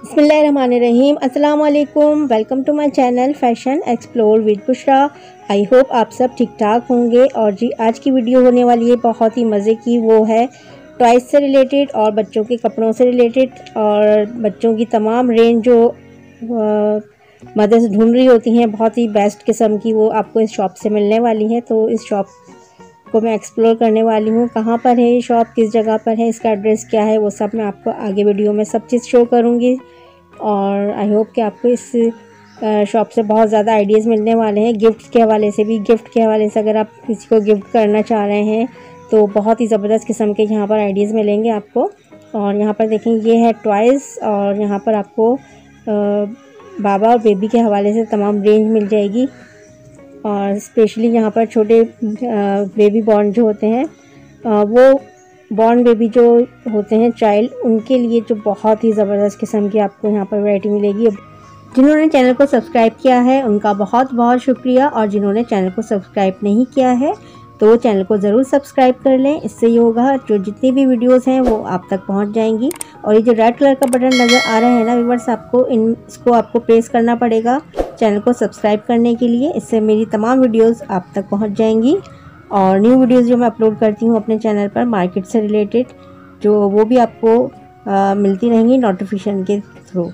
बसमीम अस्सलाम वालेकुम to my channel fashion explore with Bushra. I hope आप सब ठीक ठाक होंगे। और जी, आज की वीडियो होने वाली है बहुत ही मज़े की। वो है टॉयज़ से रिलेटेड और बच्चों के कपड़ों से रिलेटेड। और बच्चों की तमाम रेंज जो मदर्स ढूंढ रही होती हैं, बहुत ही बेस्ट किस्म की वो आपको इस शॉप से मिलने वाली है। तो इस शॉप को मैं एक्सप्लोर करने वाली हूँ। कहाँ पर है ये शॉप किस जगह पर है? इसका एड्रेस क्या है? वो सब मैं आपको आगे वीडियो में सब चीज़ शो करूँगी। और आई होप कि आपको इस शॉप से बहुत ज़्यादा आइडियाज़ मिलने वाले हैं। गिफ्ट के हवाले से भी गिफ्ट के हवाले से अगर आप किसी को गिफ्ट करना चाह रहे हैं तो बहुत ही ज़बरदस्त किस्म के यहाँ पर आइडियाज़ मिलेंगे आपको। और यहाँ पर देखें, ये है टॉयज़ और यहाँ पर आपको बाबा और बेबी के हवाले से तमाम रेंज मिल जाएगी। और स्पेशली यहाँ पर छोटे बेबी बॉर्न जो होते हैं वो बॉर्न बेबी जो होते हैं चाइल्ड उनके लिए जो बहुत ही ज़बरदस्त किस्म की आपको यहाँ पर वैरायटी मिलेगी। जिन्होंने चैनल को सब्सक्राइब किया है, उनका बहुत बहुत शुक्रिया और जिन्होंने चैनल को सब्सक्राइब नहीं किया है तो चैनल को ज़रूर सब्सक्राइब कर लें। इससे ये होगा जो जितनी भी वीडियोस हैं वो आप तक पहुँच जाएँगी। और ये जो रेड कलर का बटन नज़र आ रहा है ना व्यूवर्स आपको इन इसको आपको प्रेस करना पड़ेगा चैनल को सब्सक्राइब करने के लिए। इससे मेरी तमाम वीडियोज़ आप तक पहुँच जाएँगी। और न्यू वीडियोज़ जो मैं अपलोड करती हूँ अपने चैनल पर मार्केट से रिलेटेड जो वो भी आपको आ, मिलती रहेंगी नोटिफिकेशन के थ्रू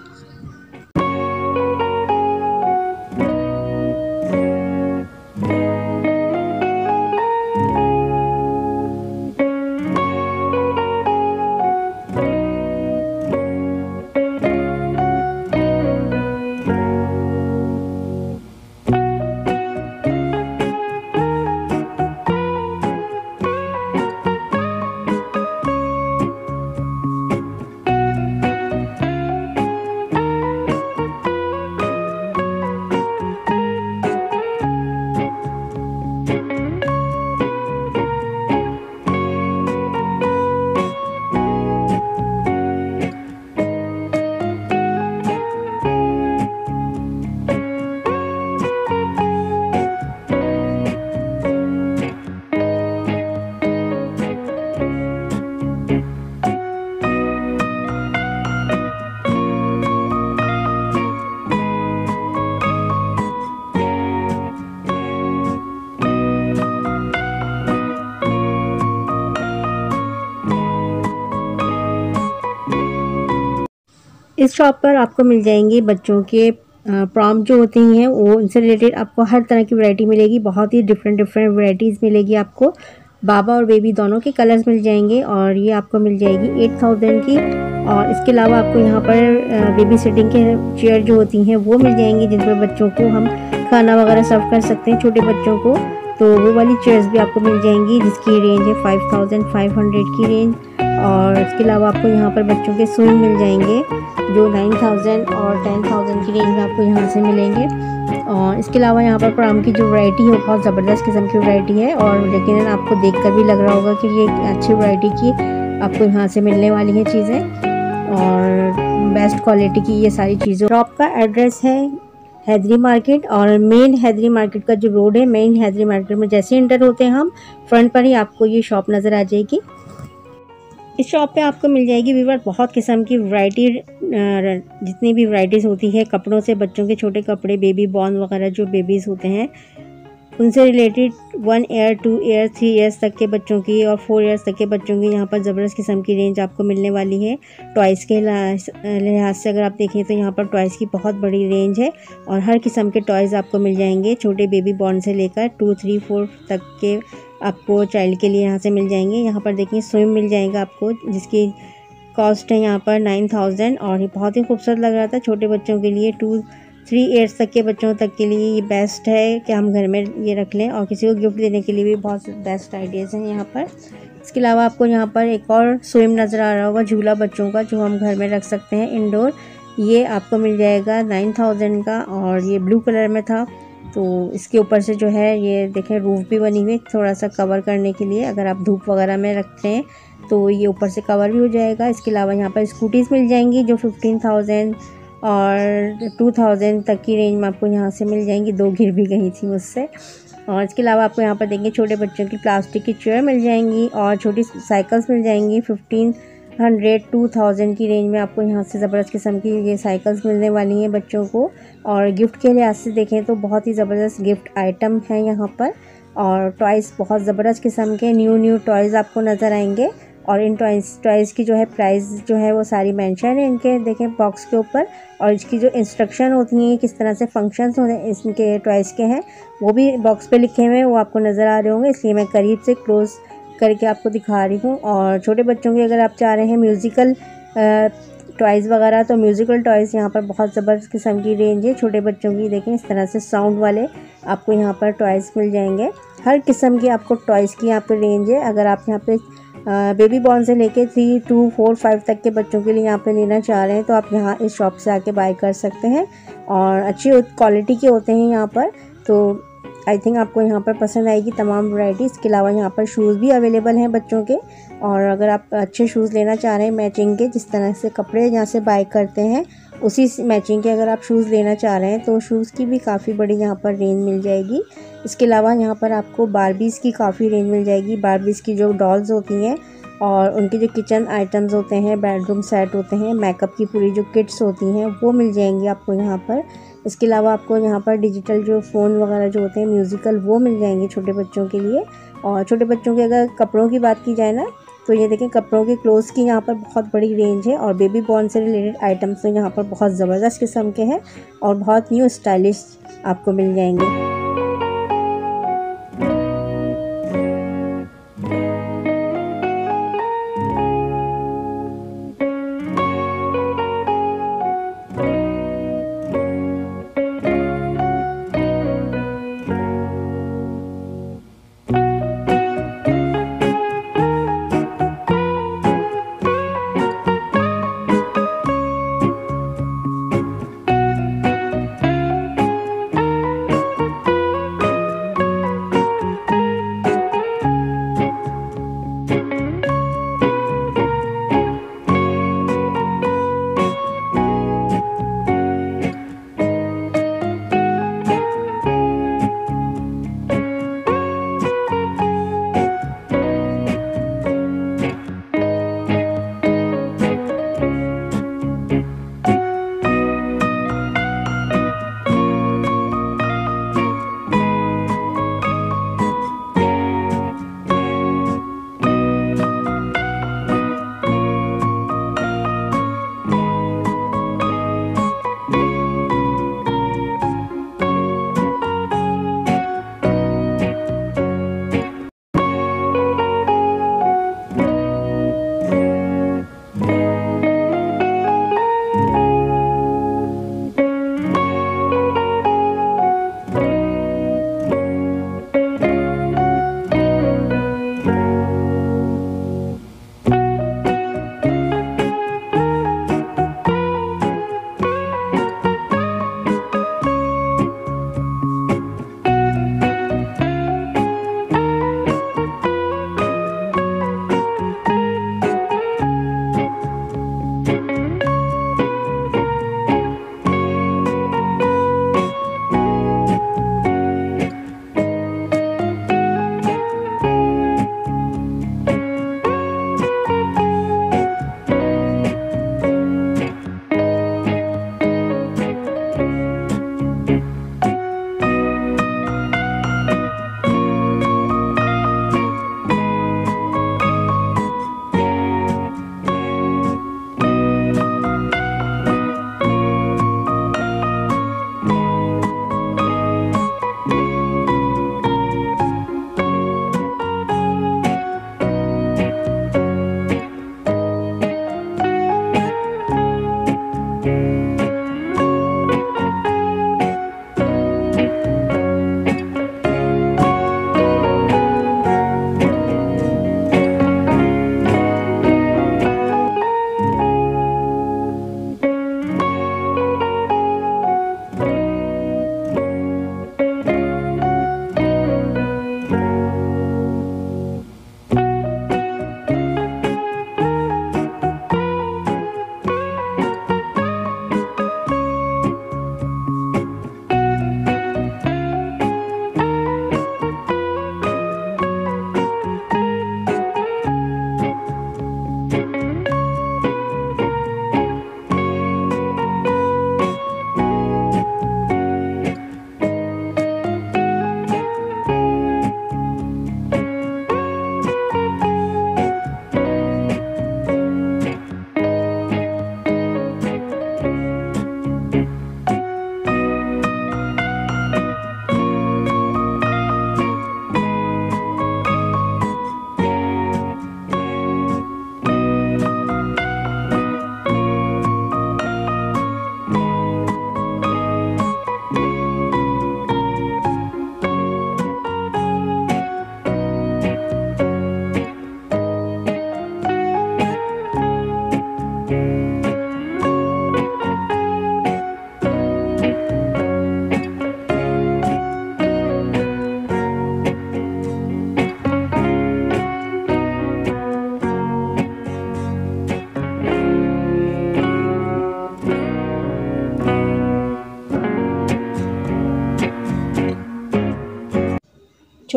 शॉप पर आपको मिल जाएँगे बच्चों के प्रॉम जो होती हैं वो उनसे रिलेटेड आपको हर तरह की वैरायटी मिलेगी, बहुत ही डिफरेंट डिफरेंट वैरायटीज़ मिलेगी आपको। बाबा और बेबी दोनों के कलर्स मिल जाएँगे और ये आपको मिल जाएगी एट थाउज़ेंड की। और इसके अलावा आपको यहाँ पर बेबी सिटिंग के चेयर जो होती हैं, वो मिल जाएँगी जिन पर बच्चों को हम खाना वगैरह सर्व कर सकते हैं, छोटे बच्चों को। तो वो वाली चेयर्स भी आपको मिल जाएँगी, जिसकी रेंज है फाइव थाउज़ेंड फाइव हंड्रेड की रेंज और इसके अलावा आपको यहाँ पर बच्चों के स्विंग मिल जाएँगे, जो नाइन थाउज़ेंड और टेन थाउज़ेंड की रेंज में आपको यहाँ से मिलेंगे। और इसके अलावा यहाँ पर प्राम की जो वैरायटी है बहुत ज़बरदस्त किस्म की वैरायटी है और लेकिन आपको देख कर भी लग रहा होगा कि ये अच्छी वैरायटी की आपको यहाँ से मिलने वाली हैं चीज़ें। और बेस्ट क्वालिटी की ये सारी चीज़ें। शॉप का एड्रेस है हैदरी मार्केट और मेन हैदरी मार्केट का जो रोड है, मेन हैदरी मार्केट में जैसे इंटर होते हैं हम फ्रंट पर ही आपको ये शॉप नज़र आ जाएगी। इस शॉप पे आपको मिल जाएगी वीवर बहुत किस्म की वैरायटी जितनी भी वैरायटीज़ होती है, कपड़ों से बच्चों के छोटे कपड़े बेबी बॉर्न वगैरह जो बेबीज़ होते हैं उनसे related one year, two year, three years तक के बच्चों की और फोर ईयर्स तक के बच्चों की यहाँ पर ज़बरदस्त किस्म की रेंज आपको मिलने वाली है। टॉयज़ के लिहाज से अगर आप देखें तो यहाँ पर टॉयज़ की बहुत बड़ी रेंज है और हर किस्म के टॉयज़ आपको मिल जाएँगे। छोटे बेबी बॉर्न से लेकर टू थ्री फोर तक के आपको चाइल्ड के लिए यहाँ से मिल जाएँगे। यहाँ पर देखिए स्विम मिल जाएगा आपको, जिसकी कॉस्ट है यहाँ पर नाइन थाउज़ेंड और बहुत ही खूबसूरत लग रहा था छोटे बच्चों के लिए। टू थ्री ईयर्स तक के बच्चों तक के लिए ये बेस्ट है कि हम घर में ये रख लें और किसी को गिफ्ट देने के लिए भी बहुत बेस्ट आइडियाज़ हैं यहाँ पर। इसके अलावा आपको यहाँ पर एक और स्विम नज़र आ रहा होगा, झूला बच्चों का, जो हम घर में रख सकते हैं इंडोर ये आपको मिल जाएगा नाइन थाउज़ेंड का और ये ब्लू कलर में था। तो इसके ऊपर से जो है ये देखें रूफ भी बनी हुई थोड़ा सा कवर करने के लिए अगर आप धूप वगैरह में रखते हैं तो ये ऊपर से कवर भी हो जाएगा। इसके अलावा यहाँ पर स्कूटीज़ मिल जाएँगी जो फिफ्टीन थाउज़ेंड और टू थाउज़ेंड तक की रेंज में आपको यहाँ से मिल जाएँगी। दो गिर भी गई थी मुझसे। और इसके अलावा आपको यहाँ पर देंगे छोटे बच्चों की प्लास्टिक की चेयर मिल जाएँगी और छोटी साइकिल्स मिल जाएँगी। फिफ्टीन हंड्रेड टू थाउज़ेंड की रेंज में आपको यहाँ से ज़बरदस्त किस्म की ये साइकिल्स मिलने वाली हैं बच्चों को। और गिफ्ट के लिहाज से देखें तो बहुत ही ज़बरदस्त गिफ्ट आइटम हैं यहाँ पर। और टॉयज़ बहुत ज़बरदस्त किस्म के न्यू न्यू टॉयज़ आपको नज़र आएँगे। और इन टॉयज़ टॉयज़ की जो है प्राइस जो है वो सारी मेंशन है इनके, देखें बॉक्स के ऊपर। और इसकी जो इंस्ट्रक्शन होती हैं किस तरह से फ़ंक्शंस हैं इनके टॉयज़ के हैं, वो भी बॉक्स पे लिखे हुए हैं, वो आपको नज़र आ रहे होंगे। इसलिए मैं करीब से क्लोज़ करके आपको दिखा रही हूँ। और छोटे बच्चों की अगर आप चाह रहे हैं म्यूज़िकल टॉयज़ वगैरह तो म्यूज़िकल टॉयज़ यहाँ पर बहुत ज़बरदस्त किस्म की रेंज है। छोटे बच्चों की देखें, इस तरह से साउंड वाले आपको यहाँ पर टॉयज़ मिल जाएँगे। हर किस्म की आपको टॉयज़ की यहाँ पर रेंज है। अगर आप यहाँ पे बेबी बॉर्न से लेके थ्री टू फोर फाइव तक के बच्चों के लिए यहाँ पे लेना चाह रहे हैं तो आप यहाँ इस शॉप से आके बाय कर सकते हैं। और अच्छी क्वालिटी के होते हैं यहाँ पर तो आई थिंक आपको यहाँ पर पसंद आएगी तमाम वैरायटी इसके अलावा यहाँ पर शूज़ भी अवेलेबल हैं बच्चों के। और अगर आप अच्छे शूज़ लेना चाह रहे हैं मैचिंग के, जिस तरह से कपड़े यहाँ से बाय करते हैं, उसी मैचिंग के अगर आप शूज़ लेना चाह रहे हैं तो शूज़ की भी काफ़ी बड़ी यहाँ पर रेंज मिल जाएगी। इसके अलावा यहाँ पर आपको बारबीज़ की काफ़ी रेंज मिल जाएगी। बारबीज़ की जो डॉल्स होती हैं और उनके जो किचन आइटम्स होते हैं बेडरूम सेट होते हैं मेकअप की पूरी जो किट्स होती हैं, वो मिल जाएँगी आपको यहाँ पर। इसके अलावा आपको यहाँ पर डिजिटल जो फ़ोन वगैरह जो होते हैं म्यूज़िकल वो मिल जाएँगे छोटे बच्चों के लिए। और छोटे बच्चों के अगर कपड़ों की बात की जाए ना तो ये देखें कपड़ों के क्लोथ्स की यहाँ पर बहुत बड़ी रेंज है और बेबी बॉर्न से रिलेटेड आइटम्स तो यहाँ पर बहुत ज़बरदस्त किस्म के हैं और बहुत न्यू स्टाइलिश आपको मिल जाएँगे।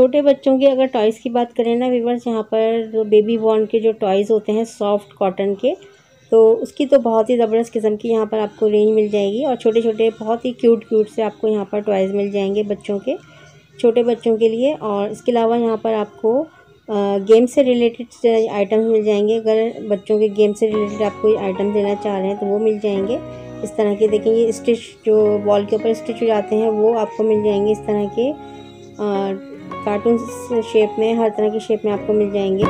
छोटे बच्चों की अगर टॉयज़ की बात करें ना वीवर्स यहाँ पर जो बेबी बॉर्न के जो टॉयज़ होते हैं सॉफ्ट कॉटन के तो उसकी तो बहुत ही ज़बरदस्त किस्म की यहाँ पर आपको रेंज मिल जाएगी और छोटे छोटे बहुत ही क्यूट क्यूट से आपको यहाँ पर टॉयज़ मिल जाएँगे बच्चों के, छोटे बच्चों के लिए। और इसके अलावा यहाँ पर आपको गेम से रिलेटेड आइटम्स मिल जाएँगे। अगर बच्चों के गेम से रिलेटेड आप कोई आइटम देना चाह रहे हैं तो वो मिल जाएँगे। इस तरह के देखें, ये स्टिच जो वॉल के ऊपर स्टिच हो जाते हैं, वो आपको मिल जाएँगे इस तरह के। कार्टून शेप में हर तरह की शेप में आपको मिल जाएँगे।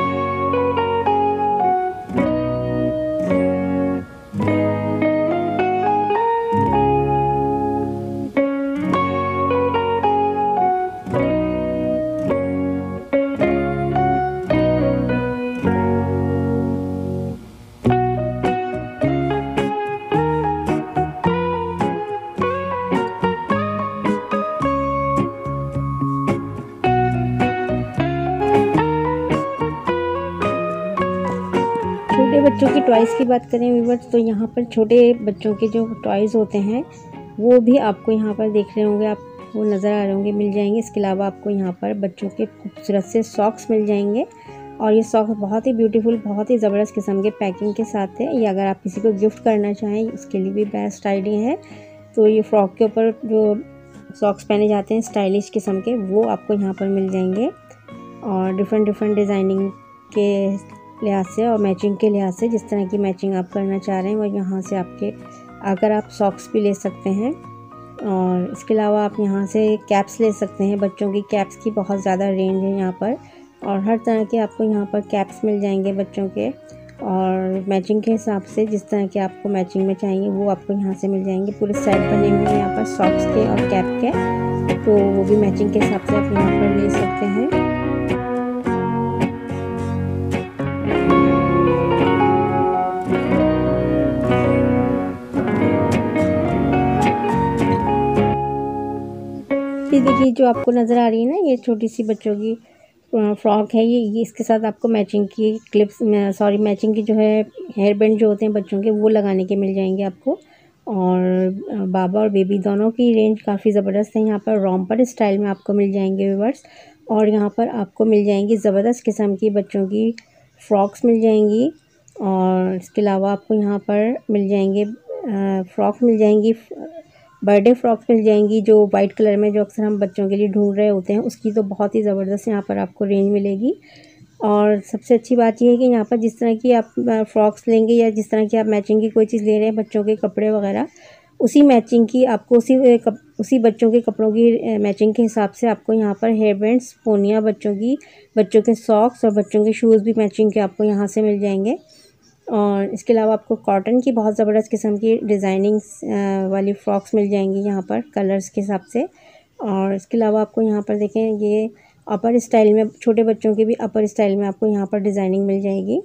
की टॉयज़ की बात करें वीवर्स तो यहाँ पर छोटे बच्चों के जो टॉयज़ होते हैं, वो भी आपको यहाँ पर देख रहे होंगे, आप वो नज़र आ रहे होंगे, मिल जाएँगे। इसके अलावा आपको यहाँ पर बच्चों के खूबसूरत से सॉक्स मिल जाएँगे। और ये सॉक्स बहुत ही ब्यूटीफुल बहुत ही ज़बरदस्त किस्म के पैकिंग के साथ है। ये अगर आप किसी को गिफ्ट करना चाहें, उसके लिए भी बेस्ट आइडिया है। तो ये फ्रॉक के ऊपर जो सॉक्स पहने जाते हैं स्टाइलिश किस्म के, वो आपको यहाँ पर मिल जाएँगे। और डिफरेंट डिफरेंट डिज़ाइनिंग के लिहाज से और मैचिंग के लिहाज से जिस तरह की मैचिंग आप करना चाह रहे हैं, वो यहाँ से आपके, अगर आप सॉक्स भी ले सकते हैं और इसके अलावा आप यहाँ से कैप्स ले सकते हैं। बच्चों की कैप्स की बहुत ज़्यादा रेंज है यहाँ पर और हर तरह के आपको यहाँ पर कैप्स मिल जाएँगे बच्चों के और मैचिंग के हिसाब से जिस तरह के आपको मैचिंग में चाहिए, वो आपको यहाँ से मिल जाएँगे। पूरे सेट बने हुए हैं यहाँ पर सॉक्स के और कैप के तो वो भी मैचिंग के हिसाब से आप यहाँ पर ले सकते हैं। ये देखिए, जो आपको नज़र आ रही है ना, ये छोटी सी बच्चों की फ्रॉक है ये ये इसके साथ आपको मैचिंग की क्लिप्स सॉरी मैचिंग की जो है हेयर बैंड जो होते हैं बच्चों के, वो लगाने के मिल जाएँगे आपको। और बाबा और बेबी दोनों की रेंज काफ़ी ज़बरदस्त है। यहाँ पर रॉम्पर स्टाइल में आपको मिल जाएँगे व्यूवर्स और यहाँ पर आपको मिल जाएँगी ज़बरदस्त किस्म की बच्चों की फ़्रॉक्स मिल जाएँगी। और इसके अलावा आपको यहाँ पर मिल जाएँगे फ़्रॉक मिल जाएँगी बर्थडे फ्रॉक्स मिल जाएँगी जो वाइट कलर में जो अक्सर हम बच्चों के लिए ढूंढ रहे होते हैं उसकी तो बहुत ही ज़बरदस्त यहाँ पर आपको रेंज मिलेगी। और सबसे अच्छी बात यह है कि यहाँ पर जिस तरह की आप फ्रॉक्स लेंगे या जिस तरह की आप मैचिंग की कोई चीज़ ले रहे हैं बच्चों के कपड़े वगैरह उसी मैचिंग की आपको उसी कप, उसी बच्चों के कपड़ों की मैचिंग के हिसाब से आपको यहाँ पर हेयर बैंड्स पोनिया बच्चों की बच्चों के सॉक्स और बच्चों के शूज़ भी मैचिंग के आपको यहाँ से मिल जाएँगे। और इसके अलावा आपको कॉटन की बहुत ज़बरदस्त किस्म की डिज़ाइनिंग्स वाली फ़्रॉक्स मिल जाएँगी यहाँ पर कलर्स के हिसाब से। और इसके अलावा आपको यहाँ पर देखें, ये अपर स्टाइल में, छोटे बच्चों के भी अपर स्टाइल में आपको यहाँ पर डिज़ाइनिंग मिल जाएगी।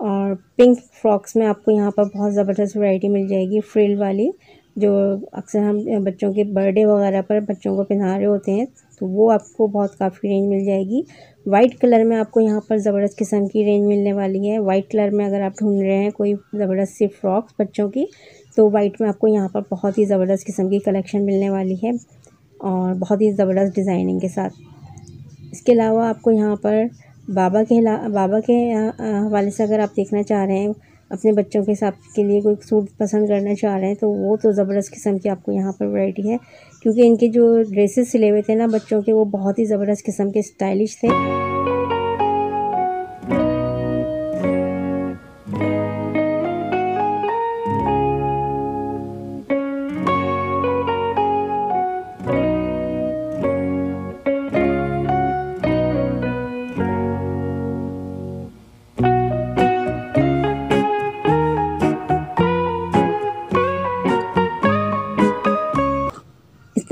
और पिंक फ्रॉक्स में आपको यहाँ पर बहुत ज़बरदस्त वैरायटी मिल जाएगी फ्रिल वाली, जो अक्सर हम बच्चों के बर्थडे वगैरह पर बच्चों को पहना रहे होते हैं। वो आपको बहुत काफ़ी रेंज मिल जाएगी। वाइट कलर में आपको यहाँ पर ज़बरदस्त किस्म की रेंज मिलने वाली है। वाइट कलर में अगर आप ढूंढ रहे हैं कोई ज़बरदस्त सी फ्रॉक्स बच्चों की तो वाइट में आपको यहाँ पर बहुत ही ज़बरदस्त किस्म की कलेक्शन मिलने वाली है और बहुत ही ज़बरदस्त डिज़ाइनिंग के साथ। इसके अलावा आपको यहाँ पर बाबा के बाबा के हवाले से अगर आप देखना चाह रहे हैं, अपने बच्चों के हिसाब के लिए कोई सूट पसंद करना चाह रहे हैं तो वो तो ज़बरदस्त किस्म की आपको यहाँ पर वैरायटी है। क्योंकि इनके जो ड्रेसेस सिले हुए थे ना बच्चों के, वो बहुत ही ज़बरदस्त किस्म के स्टाइलिश थे।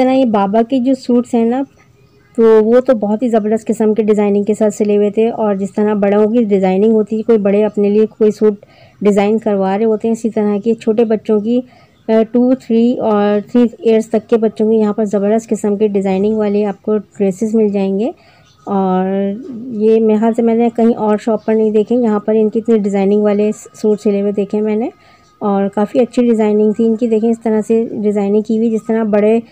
तरह ये बाबा के जो सूट्स हैं ना तो वो तो बहुत ही ज़बरदस्त किस्म के डिज़ाइनिंग के साथ सिले हुए थे और जिस तरह बड़ों की डिज़ाइनिंग होती है, कोई बड़े अपने लिए कोई सूट डिज़ाइन करवा रहे होते हैं, इसी तरह की छोटे बच्चों की टू थ्री और थ्री ईयर्स तक के बच्चों की यहाँ पर ज़बरदस्त किस्म के डिज़ाइनिंग वाले आपको ड्रेसेस मिल जाएँगे। और ये मेरे ख्याल से मैंने कहीं और शॉप पर नहीं देखे, यहाँ पर इनकी इतनी डिज़ाइनिंग वाले सूट सिले हुए देखे मैंने। और काफ़ी अच्छी डिज़ाइनिंग थी इनकी, देखें इस तरह से डिज़ाइनिंग की हुई, जिस तरह बड़े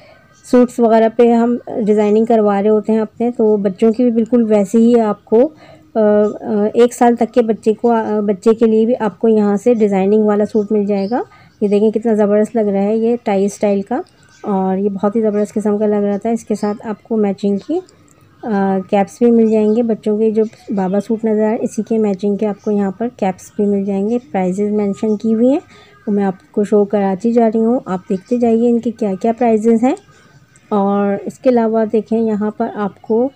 सूट्स वगैरह पे हम डिज़ाइनिंग करवा रहे होते हैं अपने तो बच्चों की भी बिल्कुल वैसे ही आपको एक साल तक के बच्चे को बच्चे के लिए भी आपको यहाँ से डिज़ाइनिंग वाला सूट मिल जाएगा। ये देखें कितना ज़बरदस्त लग रहा है ये टाई स्टाइल का, और ये बहुत ही ज़बरदस्त किस्म का लग रहा था। इसके साथ आपको मैचिंग की कैप्स भी मिल जाएँगे बच्चों के, जो बाबा सूट नज़र आए इसी के मैचिंग के आपको यहाँ पर कैप्स भी मिल जाएँगे। प्राइजेज़ मेंशन की हुई हैं वो मैं आपको शो कराती जा रही हूँ। आप देखते जाइए इनके क्या क्या प्राइजेज़ हैं। और इसके अलावा देखें, यहाँ पर आपको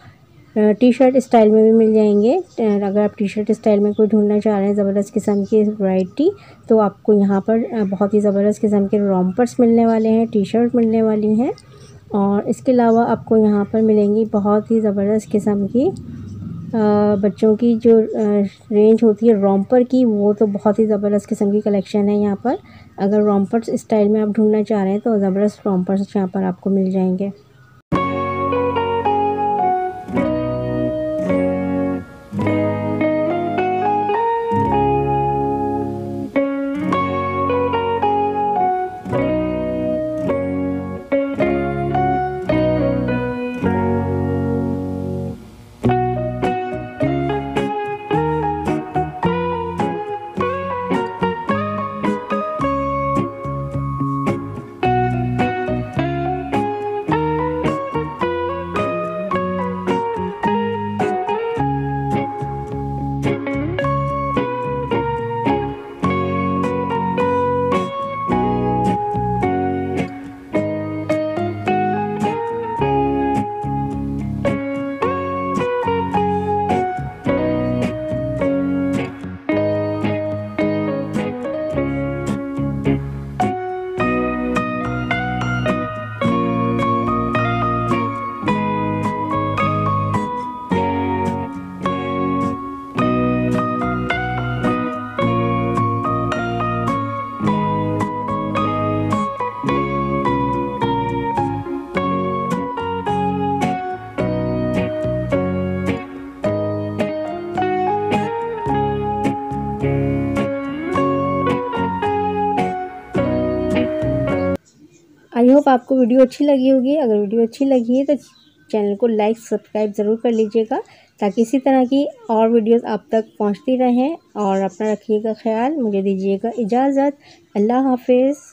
टी शर्ट स्टाइल में भी मिल जाएँगे। अगर आप टी शर्ट स्टाइल में कोई ढूंढना चाह रहे हैं ज़बरदस्त किस्म की वैरायटी तो आपको यहाँ पर बहुत ही ज़बरदस्त किस्म के रोम्पर्स मिलने वाले हैं टी शर्ट मिलने वाली हैं। और इसके अलावा आपको यहाँ पर मिलेंगी बहुत ही ज़बरदस्त किस्म की बच्चों की जो रेंज होती है रोम्पर की, वो तो बहुत ही ज़बरदस्त किस्म की कलेक्शन है यहाँ पर। अगर रॉम्पर्स स्टाइल में आप ढूंढना चाह रहे हैं तो ज़बरदस्त रॉम्पर्स यहाँ पर आपको मिल जाएँगे। आपको वीडियो अच्छी लगी होगी, अगर वीडियो अच्छी लगी है तो चैनल को लाइक सब्सक्राइब ज़रूर कर लीजिएगा, ताकि इसी तरह की और वीडियोस आप तक पहुँचती रहें, और अपना रखिएगा ख्याल, मुझे दीजिएगा इजाज़त, अल्लाह हाफिज़।